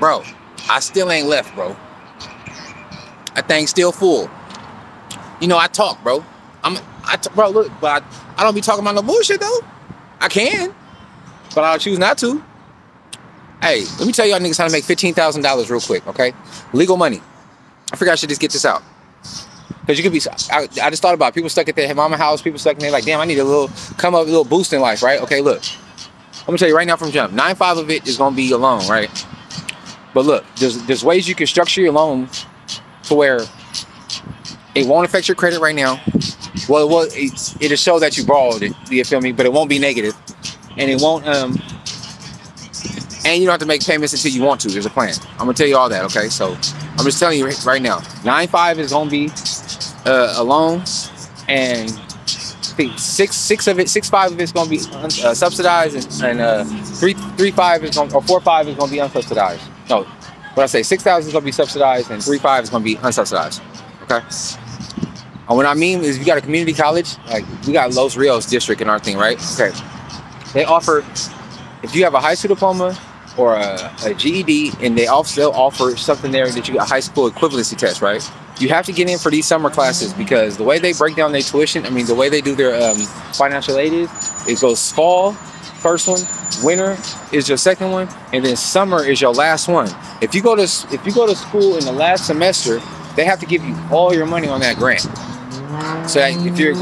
bro, I still ain't left, bro. That thing's still full. You know, I talk, bro. I'm, I t- bro, look, but I, I don't be talking about no bullshit though. I can, but I'll choose not to. Hey, let me tell y'all niggas how to make fifteen thousand dollars real quick, okay? Legal money. I figure I should just get this out. Cause you could be, I, I just thought about it. people stuck at their mama house, people stuck in there like, damn, I need a little come up, a little boost in life, right? Okay, look, I'm gonna tell you right now from jump, nine five of it is gonna be your loan, right? But look, there's there's ways you can structure your loan to where it won't affect your credit right now. Well, it will, it, it'll show that you borrowed it. You feel me? But it won't be negative, and it won't um. And you don't have to make payments until you want to. There's a plan. I'm gonna tell you all that. Okay, so I'm just telling you right now. Nine five is gonna be uh, a loan, and I think six six of it, six five of it's gonna be uh, subsidized, and, and uh, three three five is gonna or four five is gonna be unsubsidized. No, what I say, six thousand is gonna be subsidized, and three five is gonna be unsubsidized. Okay. And what I mean is, we got a community college, like we got Los Rios district in our thing, right? Okay. They offer, if you have a high school diploma or a, a GED, and they also offer something there that you got a high school equivalency test, right? You have to get in for these summer classes because the way they break down their tuition, I mean, the way they do their um, financial aid is, it goes fall, first one, winter is your second one, and then summer is your last one. If you go to if you go to school in the last semester, they have to give you all your money on that grant. So if you're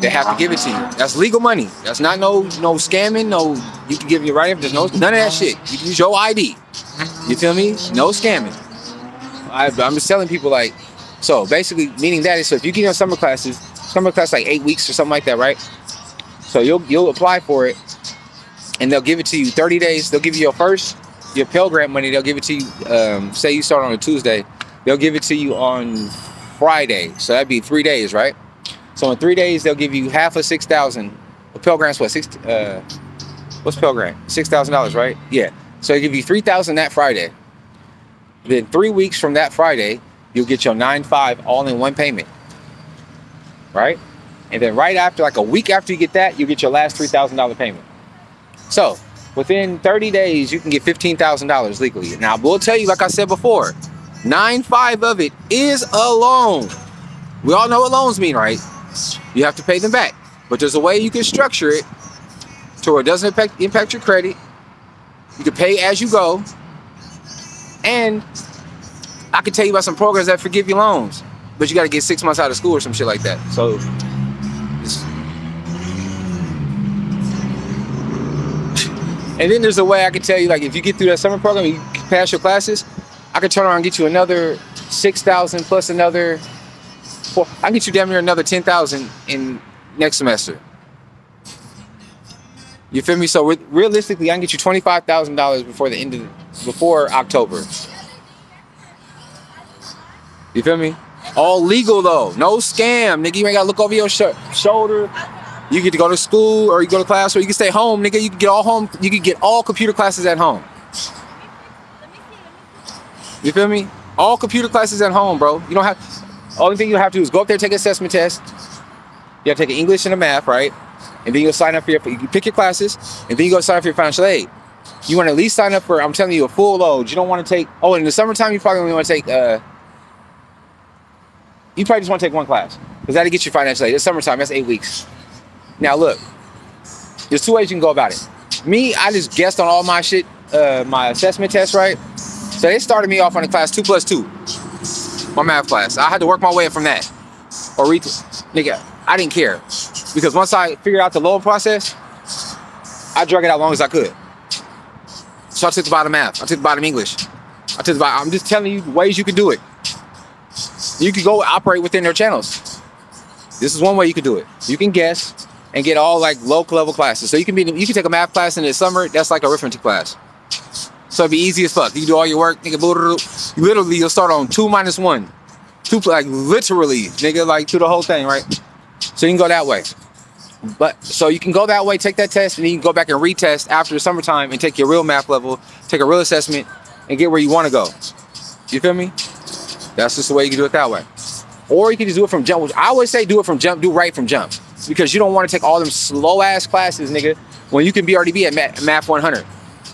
they have to give it to you. That's legal money. That's not no no scamming. No, you can give your right. There's no none of that shit. You can use your ID. You feel me? No scamming. I, I'm just telling people like, so basically meaning that is so if you get in summer classes, summer class like eight weeks or something like that, right? So you'll you'll apply for it, and they'll give it to you 30 days. They'll give you your first your Pell Grant money. They'll give it to you. Um, say you start on a Tuesday, they'll give it to you on Friday. So that'd be three days, right? So in three days, they'll give you half of six thousand. Pell Grant's what six? Uh, what's Pell Grant? Six thousand dollars, right? Yeah. So they give you three thousand that Friday. Then three weeks from that Friday, you'll get your nine five all in one payment, right? And then right after, like a week after you get that, you get your last three thousand dollar payment. So within 30 days, you can get fifteen thousand dollars legally. Now, I will tell you, like I said before, nine five of it is a loan. We all know what loans mean, right? You have to pay them back, but there's a way you can structure it to where it doesn't impact, impact your credit. You can pay as you go, and I can tell you about some programs that forgive you loans, but you got to get six months out of school or some shit like that. So. And then there's a way I can tell you, like, if you get through that summer program, you pass your classes, I can turn around and get you another six thousand plus another four. I can get you damn near another ten thousand in next semester. You feel me? So re- realistically, I can get you twenty five thousand dollars before the end of before October. You feel me? All legal though, no scam, nigga. You ain't gotta look over your sh- shoulder. You get to go to school or you go to class or you can stay home, nigga. You can get all home. You can get all computer classes at home. You feel me? All computer classes at home, bro. You don't have. Only thing you have to do is go up there, take an assessment test. You have to take an English and a math, right? And then you'll sign up for your. You pick your classes, and then you go sign up for your financial aid. You want to at least sign up for. I'm telling you, a full load. You don't want to take. Oh, in the summertime, you probably only want to take. uh You probably just want to take one class because that'll get you financial aid. It's summertime. That's eight weeks. Now look, there's two ways you can go about it. Me, I just guessed on all my shit, uh, my assessment test, right? So they started me off on a class two plus two, my math class. I had to work my way up from that. Or read, nigga, I didn't care because once I figured out the lower process, I drug it out as long as I could. So I took the bottom math. I took the bottom English. I took the bottom. I'm just telling you ways you can do it. You can go operate within their channels. This is one way you can do it. You can guess and get all like low level classes. So you can be you can take a math class in the summer. That's like a arithmetic class. So it'd be easy as fuck. You can do all your work, nigga. Literally, you'll start on two minus one, two like literally, nigga, like to the whole thing, right? So you can go that way. But so you can go that way, take that test, and then you can go back and retest after the summertime and take your real math level, take a real assessment, and get where you want to go. You feel me? That's just the way you can do it that way. Or you can just do it from jump. I would say do it from jump, do right from jump. Because you don't want to take all them slow ass classes, nigga, when you can be already be at ma- math 100.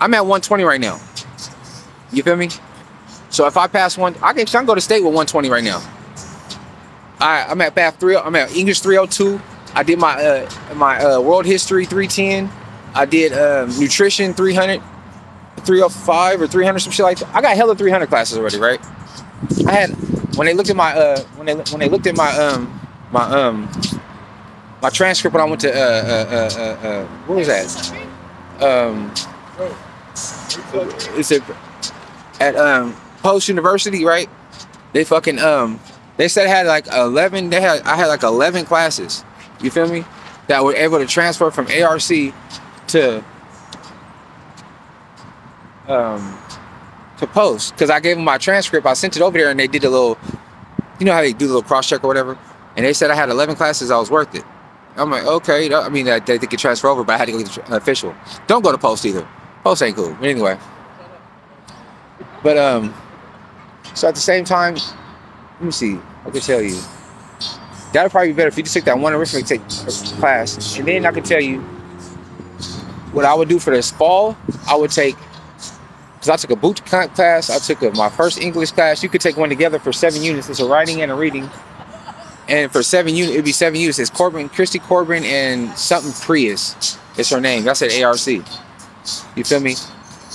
I'm at 120 right now. You feel me? So if I pass one, I can, I can go to state with 120 right now. I, I'm at math 3. I'm at English 302. I did my uh, my uh, world history 310. I did um, nutrition 300, 305 or 300, some shit like that. I got hella 300 classes already, right? I had when they looked at my uh when they when they looked at my um my um my transcript when I went to uh uh uh, uh, uh what was that? Um, it's at um Post University, right? They fucking um they said I had like 11 they had I had like 11 classes. You feel me? That were able to transfer from ARC to um to post because I gave them my transcript. I sent it over there and they did a little, you know how they do the little cross check or whatever. And they said I had 11 classes. I was worth it. I'm like, okay. I mean, they, they could transfer over, but I had to go get the official. Don't go to post either. Post ain't cool. But anyway. But um, so at the same time, let me see. I can tell you. That'd probably be better if you just took that one arithmetic class, and then I could tell you what I would do for this fall. I would take because I took a boot camp class. I took a, my first English class. You could take one together for seven units. It's a writing and a reading. And for seven units, it'd be seven units. It's Corbin, Christy Corbin, and something Prius. It's her name. That's at ARC. You feel me?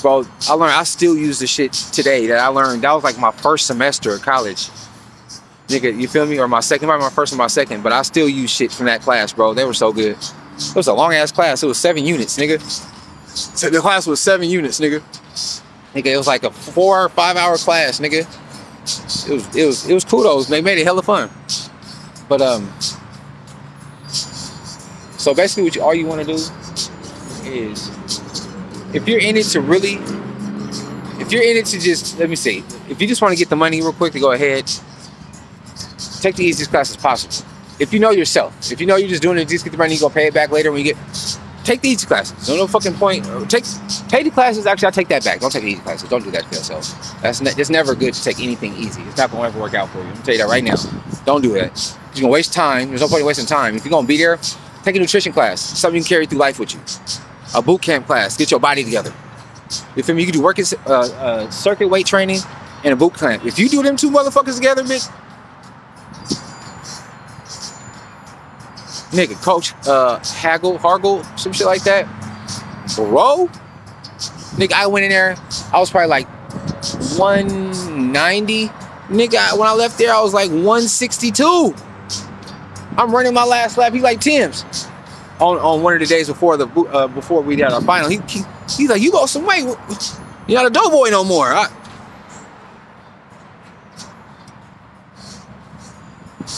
Bro, I learned. I still use the shit today that I learned. That was like my first semester of college. Nigga, you feel me? Or my second, probably my first or my second. But I still use shit from that class, bro. They were so good. It was a long ass class. It was seven units, nigga. So the class was seven units, nigga. Nigga, it was like a four or five hour class, nigga. It was it was it was kudos. They made it hella fun. But um so basically what you, all you want to do is if you're in it to really if you're in it to just let me see, if you just want to get the money real quick to go ahead, take the easiest class as possible. If you know yourself, if you know you're just doing it just get the money, you go pay it back later when you get take the easy classes. No, no fucking point. Take take the classes. Actually, I take that back. Don't take the easy classes. Don't do that to yourself. That's ne- that's never good to take anything easy. It's not gonna ever work out for you. I'm gonna tell you that right now. Don't do that. You're gonna waste time. There's no point in wasting time. If you're gonna be there, take a nutrition class. Something you can carry through life with you. A boot camp class. Get your body together. You feel me? You can do working uh, uh, circuit weight training and a boot camp. If you do them two motherfuckers together, bitch, nigga, Coach uh, Haggle, Hargle, some shit like that. Bro, nigga, I went in there. I was probably like 190. Nigga, when I left there, I was like 162. I'm running my last lap. He like Tim's on, on one of the days before the uh, before we had our final. He, he he's like, you lost some weight. You're not a doughboy no more. I,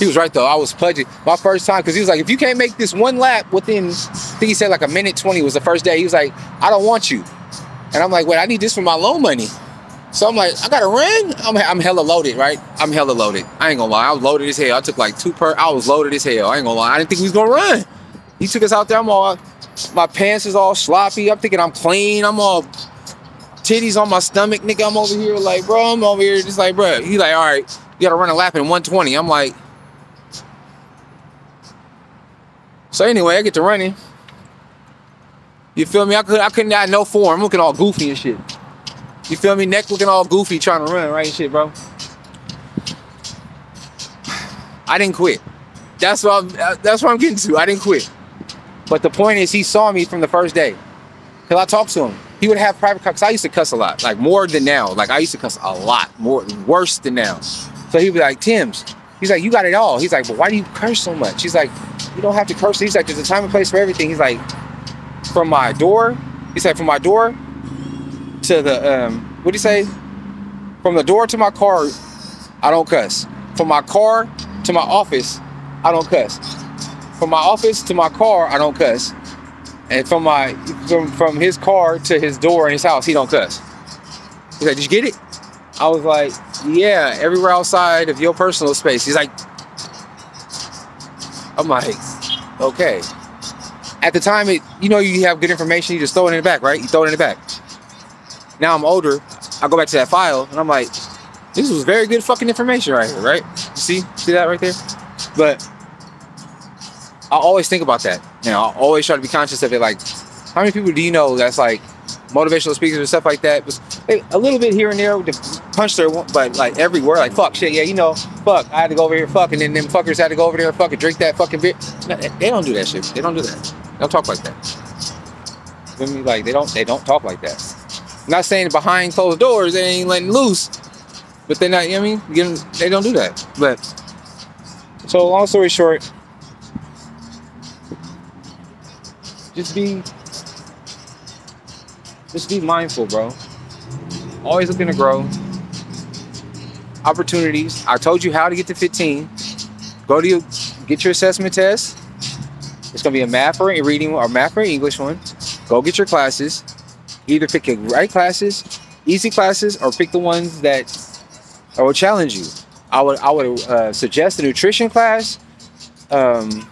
He was right though. I was pudgy my first time because he was like, if you can't make this one lap within, I think he said like a minute 20 was the first day. He was like, I don't want you. And I'm like, wait, I need this for my loan money. So I'm like, I gotta run. I'm, I'm hella loaded, right? I'm hella loaded. I ain't gonna lie. I was loaded as hell. I took like two per. I was loaded as hell. I ain't gonna lie. I didn't think he was gonna run. He took us out there. I'm all, my pants is all sloppy. I'm thinking I'm clean. I'm all titties on my stomach, nigga. I'm over here like, bro. I'm over here just like, bro. He like, all right, you gotta run a lap in 120. I'm like, So anyway, I get to running. You feel me? I could I couldn't have no form. I'm looking all goofy and shit. You feel me? Neck looking all goofy trying to run, right? And shit, bro. I didn't quit. That's what I'm, that's what I'm getting to. I didn't quit. But the point is, he saw me from the first day. Cause I talked to him. He would have private cuss. I used to cuss a lot, like more than now. Like I used to cuss a lot more, worse than now. So he'd be like, Tim's. He's like, you got it all. He's like, but why do you curse so much? He's like, you don't have to curse. He's like, there's a time and place for everything. He's like, from my door, he said, from my door to the, um, what do you say? From the door to my car, I don't cuss. From my car to my office, I don't cuss. From my office to my car, I don't cuss. And from my from, from his car to his door in his house, he don't cuss. He's like, did you get it? I was like, yeah, everywhere outside of your personal space. He's like, I'm like, okay. At the time, it you know you have good information, you just throw it in the back, right? You throw it in the back. Now I'm older, I go back to that file and I'm like, this was very good fucking information right here, right? You see, see that right there? But I always think about that. You know, I always try to be conscious of it. Like, how many people do you know that's like motivational speakers and stuff like that. Was a little bit here and there with the punch their, but like every word, like fuck shit, yeah, you know, fuck, I had to go over here, fuck, and then them fuckers had to go over there, fucking drink that fucking beer. No, they don't do that shit. They don't do that. They don't talk like that. You know I mean, like they don't, they don't talk like that. I'm not saying behind closed doors they ain't letting loose, but they're not. You know what I mean, they don't do that. But so long story short, just be just be mindful, bro. Always looking to grow. Opportunities. I told you how to get to 15. Go to your, get your assessment test. It's gonna be a math or a reading or math or English one. Go get your classes. Either pick your right classes, easy classes, or pick the ones that will challenge you. I would I would uh, suggest a nutrition class, um,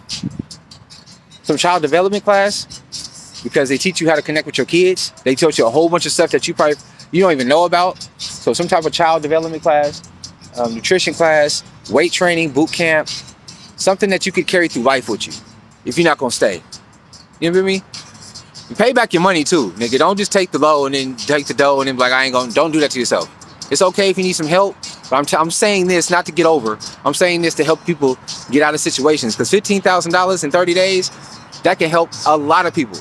some child development class, because they teach you how to connect with your kids. They teach you a whole bunch of stuff that you probably you don't even know about. So some type of child development class, um, nutrition class, weight training, boot camp, something that you could carry through life with you if you're not gonna stay. You know what I mean? You pay back your money too, nigga. Don't just take the low and then take the dough and then be like I ain't gonna. Don't do that to yourself. It's okay if you need some help, but I'm, t- I'm saying this not to get over. I'm saying this to help people get out of situations because $15,000 in 30 days, that can help a lot of people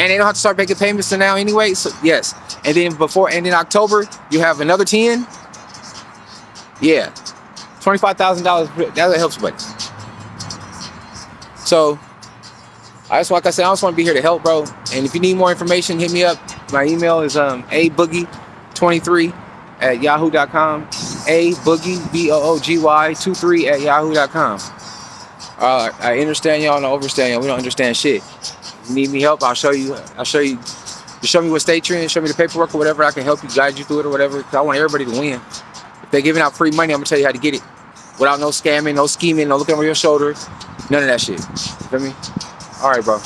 and they don't have to start making payments to now anyway. So yes, and then before and in October you have another ten. Yeah, twenty five thousand dollars. That helps somebody. So I just like I said, I just want to be here to help, bro. And if you need more information, hit me up. My email is um a boogie twenty three at yahoo.com. A boogie b o o g y two three at yahoo.com. Uh, I understand y'all, and I overstand y'all. We don't understand shit you need me help, I'll show you. I'll show you. Just show me what state you're in, show me the paperwork or whatever. I can help you, guide you through it or whatever. I want everybody to win. They're giving out free money, I'm gonna tell you how to get it without no scamming, no scheming, no looking over your shoulder, none of that shit. You feel me? All right, bro.